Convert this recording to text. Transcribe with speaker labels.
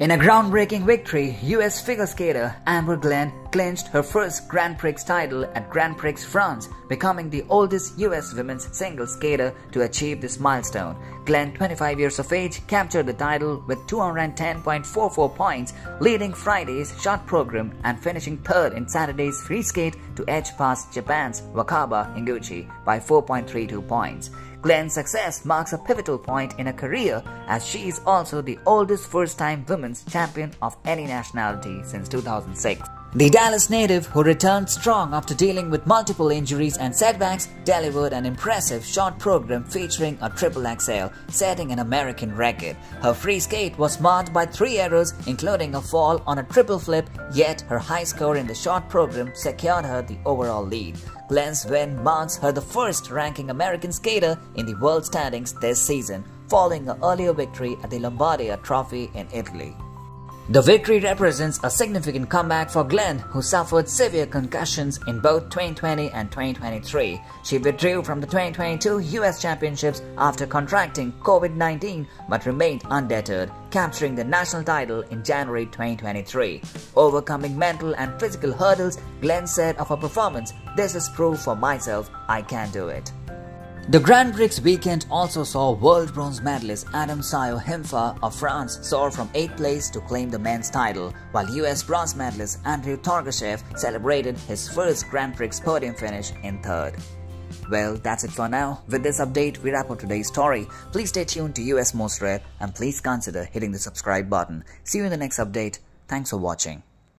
Speaker 1: In a groundbreaking victory, US figure skater Amber Glenn clinched her first Grand Prix title at Grand Prix France, becoming the oldest US women's singles skater to achieve this milestone. Glenn, 25 years of age, captured the title with 210.44 points, leading Friday's short program and finishing third in Saturday's free skate to edge past Japan's Wakaba Higuchi by 4.32 points. Glenn's success marks a pivotal point in her career as she is also the oldest first-time women's champion of any nationality since 2006. The Dallas native, who returned strong after dealing with multiple injuries and setbacks, delivered an impressive short program featuring a triple axel, setting an American record. Her free skate was marked by three errors, including a fall on a triple flip, yet her high score in the short program secured her the overall lead. Glenn's win marks her the first ranking American skater in the world standings this season, following an earlier victory at the Lombardia Trophy in Italy. The victory represents a significant comeback for Glenn, who suffered severe concussions in both 2020 and 2023. She withdrew from the 2022 US Championships after contracting COVID-19 but remained undeterred, capturing the national title in January 2023. Overcoming mental and physical hurdles, Glenn said of her performance, This is proof for myself I can do it. The Grand Prix weekend also saw world bronze medalist Adam Siao Him Fa of France soar from 8th place to claim the men's title, while US bronze medalist Andrew Torgashev celebrated his first Grand Prix podium finish in 3rd. Well, that's it for now. With this update, we wrap up today's story. Please stay tuned to US Most Read and please consider hitting the subscribe button. See you in the next update. Thanks for watching.